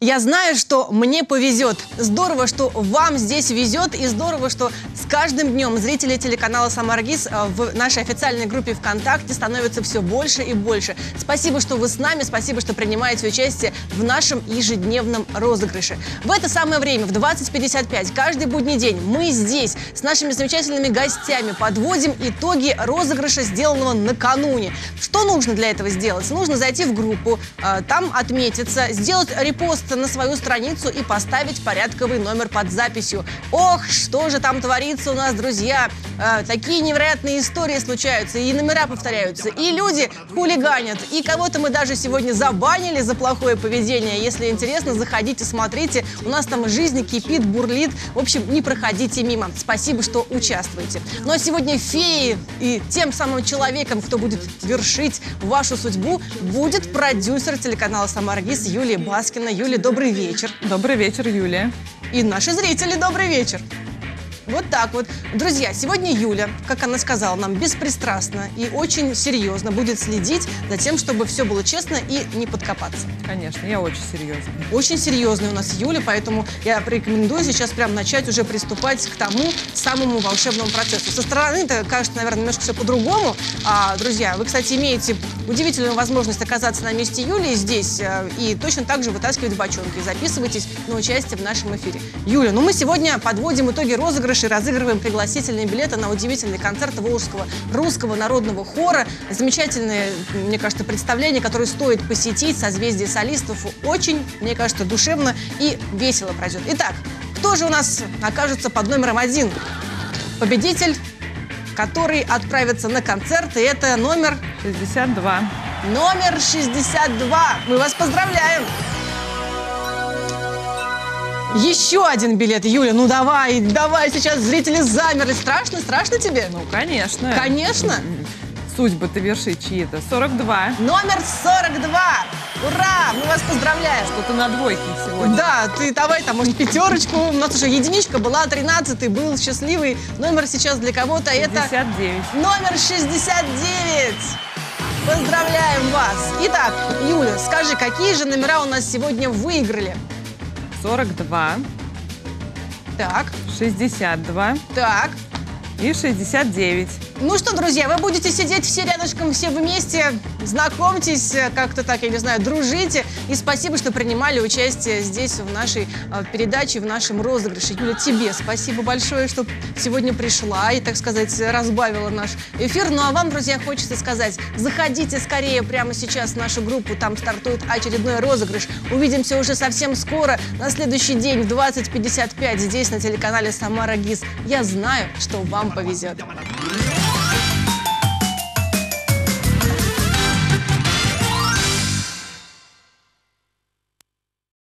Я знаю, что мне повезет. Здорово, что вам здесь везет, и здорово, что с каждым днем зрители телеканала «Самаргиз» э, в нашей официальной группе ВКонтакте становится все больше и больше. Спасибо, что вы с нами, спасибо, что принимаете участие в нашем ежедневном розыгрыше. В это самое время, в 20.55, каждый будний день мы здесь с нашими замечательными гостями подводим итоги розыгрыша, сделанного накануне. Что нужно для этого сделать? Нужно зайти в группу, э, там отметиться, сделать репост на свою страницу и поставить порядковый номер под записью. Ох, что же там творится у нас, друзья! Э, такие невероятные истории случаются, и номера повторяются, и люди хулиганят, и кого-то мы даже сегодня забанили за плохое поведение. Если интересно, заходите, смотрите. У нас там жизнь кипит, бурлит. В общем, не проходите мимо. Спасибо, что участвуете. Ну а сегодня феи и тем самым человеком, кто будет вершить вашу судьбу, будет продюсер телеканала «Самаргиз» Юлия Баскина. Юлия, добрый вечер. Добрый вечер, Юлия. И наши зрители, добрый вечер. Вот так вот. Друзья, сегодня Юля, как она сказала нам, беспристрастно и очень серьезно будет следить за тем, чтобы все было честно и не подкопаться. Конечно, я очень серьезно. Очень серьезная у нас Юля, поэтому я рекомендую сейчас прямо начать уже приступать к тому самому волшебному процессу. Со стороны это кажется, наверное, немножко все по-другому. А, друзья, вы, кстати, имеете удивительную возможность оказаться на месте Юлии здесь э, и точно так же вытаскивать бочонки. Записывайтесь на участие в нашем эфире. Юля, ну мы сегодня подводим итоги розыгрыша и разыгрываем пригласительные билеты на удивительный концерт Волжского русского народного хора. Замечательное, мне кажется, представление, которое стоит посетить, созвездие солистов. Очень, мне кажется, душевно и весело пройдет. Итак, кто же у нас окажется под номером один? Победитель, который отправится на концерт, и это номер... 62. Номер 62. Мы вас поздравляем! Еще один билет, Юля, ну давай, давай, сейчас зрители замерли. Страшно, страшно тебе? Ну, конечно. Конечно. Судьбы-то вершить чьи-то. 42. Номер 42. Ура! Мы вас поздравляем. Что-то на двойке сегодня. Да, ты давай там, может, пятерочку. У нас уже единичка была, 13 был счастливый. Номер сейчас для кого-то это... 69. Номер 69. Поздравляем вас. Итак, Юля, скажи, какие же номера у нас сегодня выиграли? 42. Так, 62 так. и 69. Ну что, друзья, вы будете сидеть все рядышком, все вместе, знакомьтесь, э, как-то так, я не знаю, дружите. И спасибо, что принимали участие здесь, в нашей э, передаче, в нашем розыгрыше. Юля, тебе спасибо большое, что сегодня пришла и, так сказать, разбавила наш эфир. Ну а вам, друзья, хочется сказать, заходите скорее прямо сейчас в нашу группу, там стартует очередной розыгрыш. Увидимся уже совсем скоро, на следующий день в 20.55 здесь на телеканале «Самара ГИС». Я знаю, что вам повезет.